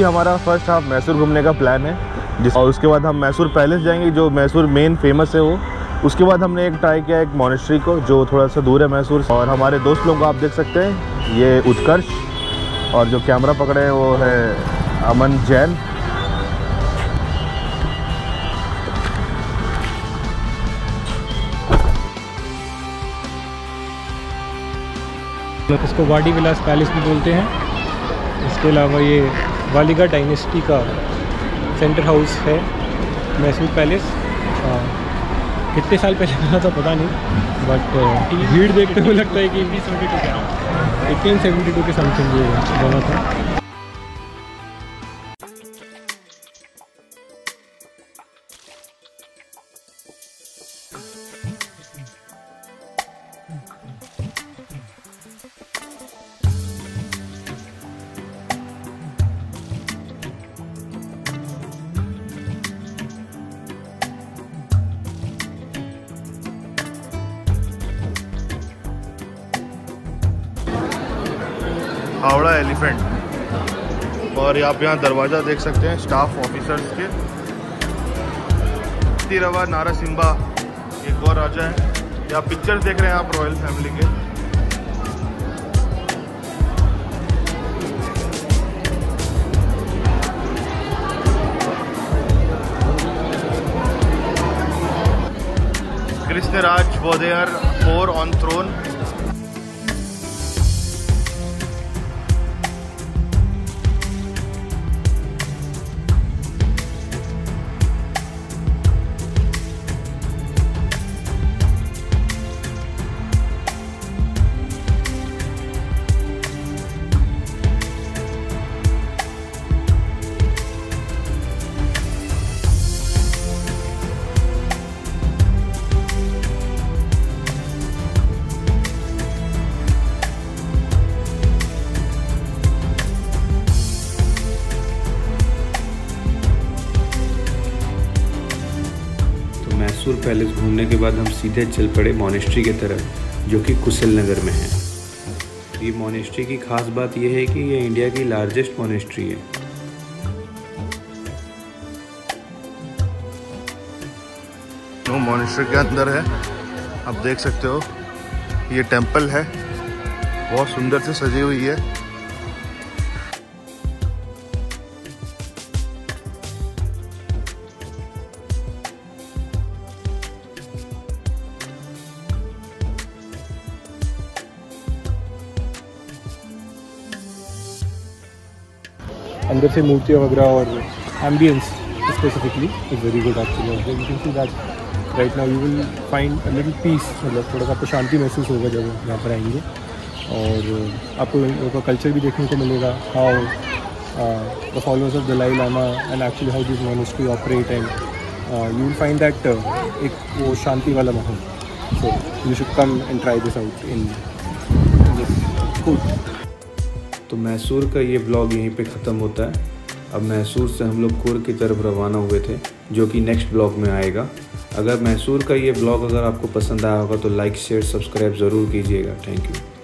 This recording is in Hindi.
अभी हमारा फ़र्स्ट हाफ़ मैसूर घूमने का प्लान है। जिस और उसके बाद हम मैसूर पैलेस जाएँगे, जो मैसूर मेन फ़ेमस है वो। उसके बाद हमने एक ट्राई किया एक मोनेस्ट्री को, जो थोड़ा सा दूर है मैसूर और हमारे दोस्त लोगों को आप देख सकते हैं, ये उत्कर्ष और जो कैमरा पकड़े हैं वो है अमन जैन। इसको वाडी विलास पैलेस भी बोलते हैं। इसके अलावा ये वालिगा डायनेस्टी का सेंटर हाउस है मैसूर पैलेस। कितने साल पहले बना था पता नहीं बट भीड़ देखते हुए लगता है कि एटीन सेवेंटी टू के समथिंग ये बना था। हावड़ा एलिफेंट। और आप यहाँ दरवाज़ा देख सकते हैं स्टाफ ऑफिसर्स के। तिरवा नारासिम्बा एक और राजा है। यहाँ पिक्चर देख रहे हैं आप रॉयल फैमिली के। Krishnaraja Wodeyar four on throne Mysore palace घूमने के बाद हम सीधे चल पड़े मोनेस्ट्री की तरफ़, जो कि कुशल नगर में है। ये मोनेस्ट्री की खास बात यह है कि ये इंडिया की लार्जेस्ट मोनेस्ट्री है। वो मॉनिस्टर के अंदर है। आप देख सकते हो, ये टेंपल है। बहुत सुंदर से सजी हुई है। अंदर से मूर्तियाँ वगैरह और ambience specifically is very good actually right now you will find a little piece मतलब थोड़ा सा आपको शांति महसूस होगा जब यहाँ पर आएँगे। और आपको उनका कल्चर भी देखने को मिलेगा। How the followers of Dalai Lama and actually how this monastery operate and you will find that एक वो शांति वाला माहौल। So you should come and try this out in this तो मैसूर का ये ब्लॉग यहीं पे ख़त्म होता है। अब मैसूर से हम लोग कुर की तरफ़ रवाना हुए थे, जो कि नेक्स्ट ब्लॉग में आएगा। अगर मैसूर का ये ब्लॉग अगर आपको पसंद आया होगा तो लाइक शेयर सब्सक्राइब ज़रूर कीजिएगा। Thank you